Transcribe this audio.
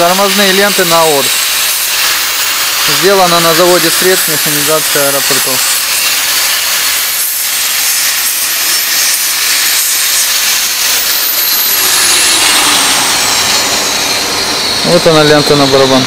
Тормозные ленты на ОР Сделано на заводе средств механизации аэропортов. Вот она лента на барабан.